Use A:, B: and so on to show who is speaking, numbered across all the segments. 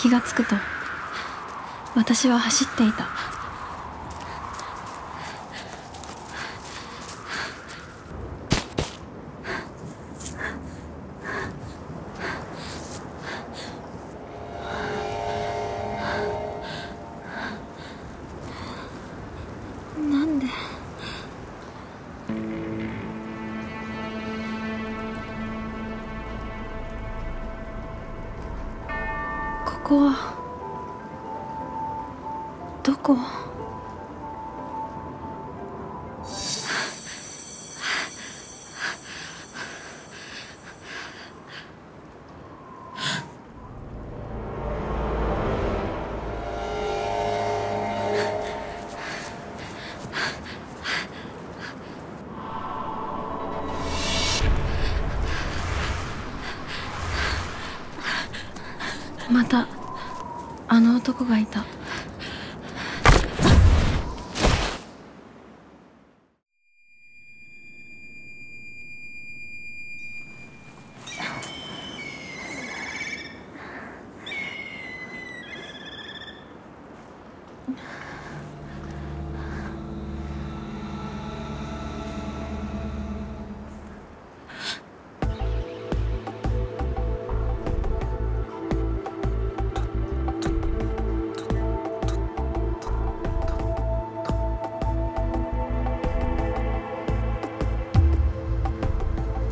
A: 気がつくと私は走っていた。こどこ？また。あの男がいた。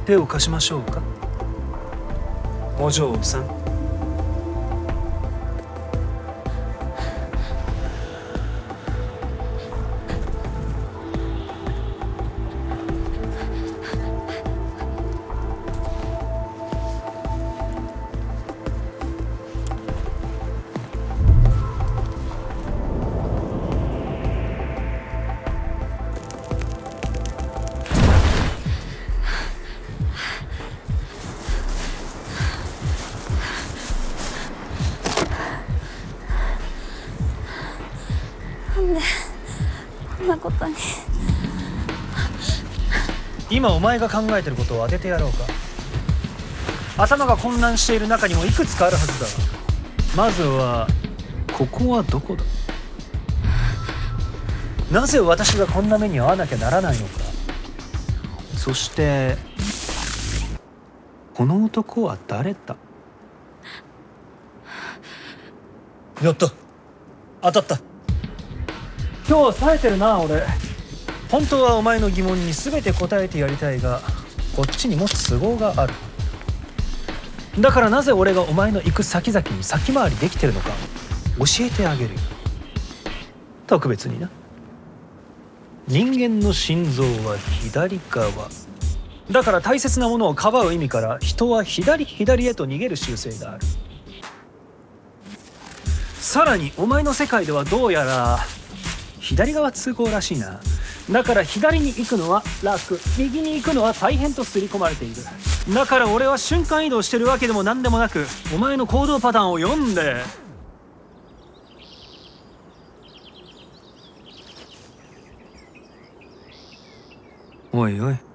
B: 手を貸しましょうか？お嬢さん。
A: ことに。
B: 今お前が考えてることを当ててやろうか。頭が混乱している中にもいくつかあるはずだ。まずはここはどこだ。なぜ私がこんな目に遭わなきゃならないのか。そしてこの男は誰だ。やった。当たった今日は冴えてるな俺。本当はお前の疑問に全て答えてやりたいがこっちにも都合がある。だからなぜ俺がお前の行く先々に先回りできてるのか教えてあげるよ。特別にな。人間の心臓は左側。だから大切なものをかばう意味から人は左左へと逃げる習性がある。さらにお前の世界ではどうやら左側通行らしいな。だから左に行くのは楽右に行くのは大変と刷り込まれている。だから俺は瞬間移動してるわけでも何でもなくお前の行動パターンを読んで。おいおい。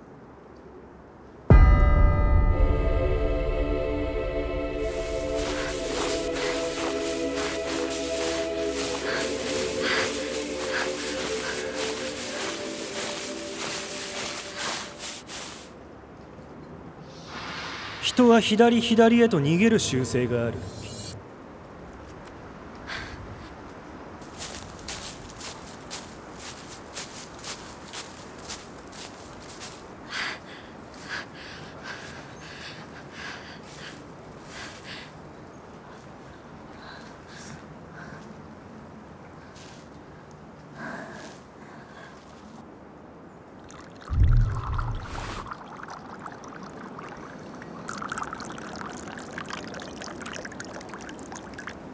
B: 人は左左へと逃げる習性がある。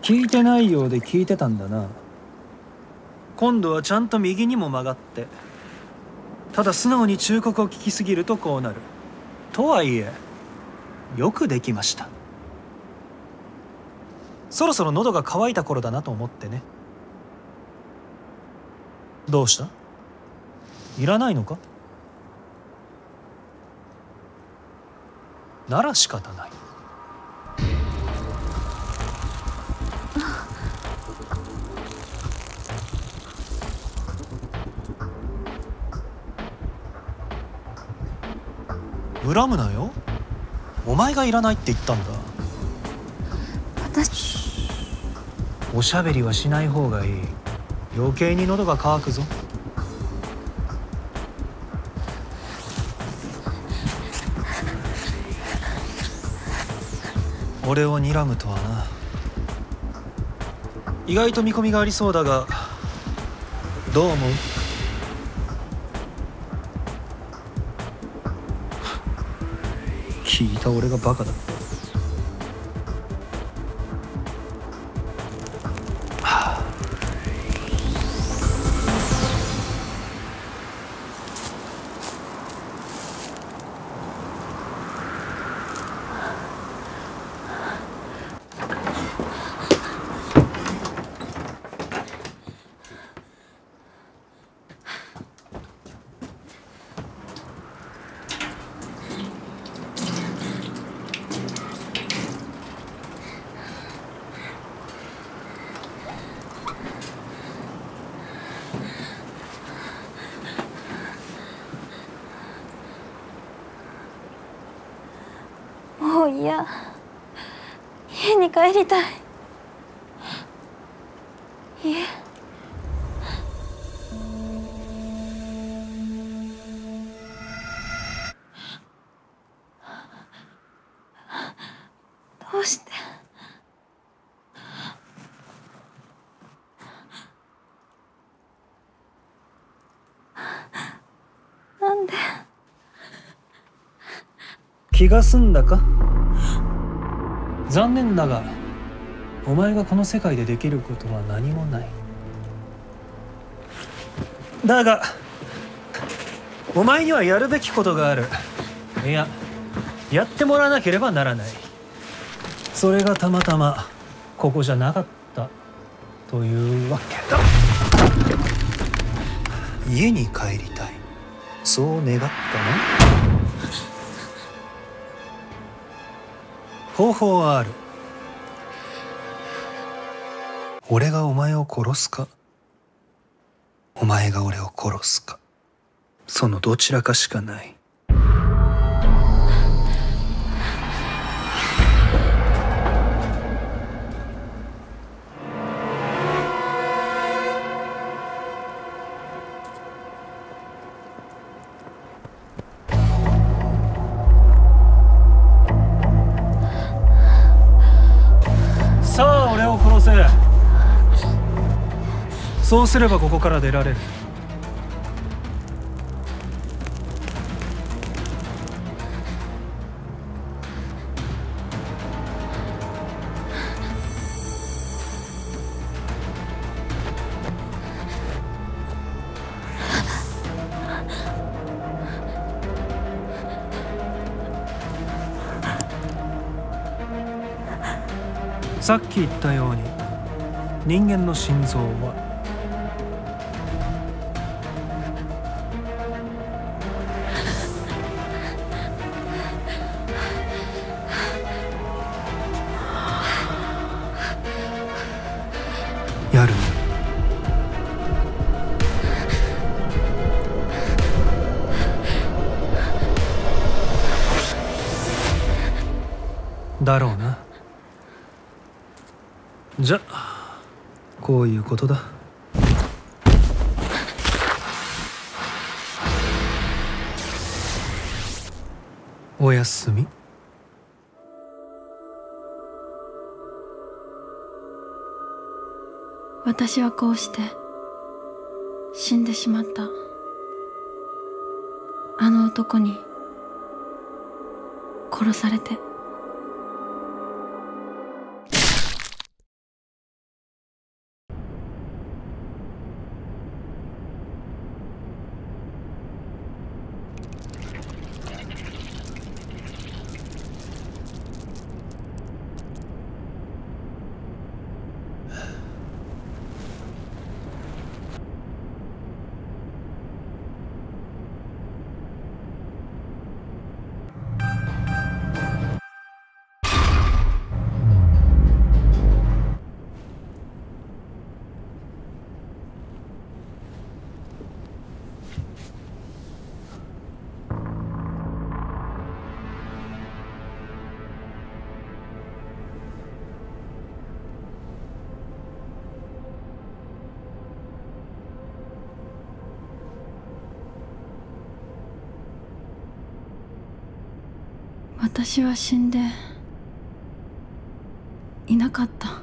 B: 聞いてないようで聞いてたんだな。今度はちゃんと右にも曲がって。ただ素直に忠告を聞きすぎるとこうなる。とはいえよくできました。そろそろ喉が渇いた頃だなと思ってね。どうした？いらないのか？なら仕方ない。恨むなよ。お前がいらないって言ったんだ。
A: 私。
B: おしゃべりはしない方がいい。余計に喉が渇くぞ。俺を睨むとはな。意外と見込みがありそうだがどう思う？聞いた俺がバカだ。
A: ったう嫌家に帰りたい。家。
B: 気が済んだか？残念だがお前がこの世界でできることは何もない。だがお前にはやるべきことがある。いややってもらわなければならない。それがたまたまここじゃなかった。というわけだ。家に帰りたい。そう願ったな方法はある。俺がお前を殺すか？お前が俺を殺すか？そのどちらかしかない。そうすればここから出られる。さっき言ったように人間の心臓はだろうな。じゃこういうことだ。おやすみ。
A: 私はこうして死んでしまった。あの男に殺されて。私は死んでいなかった。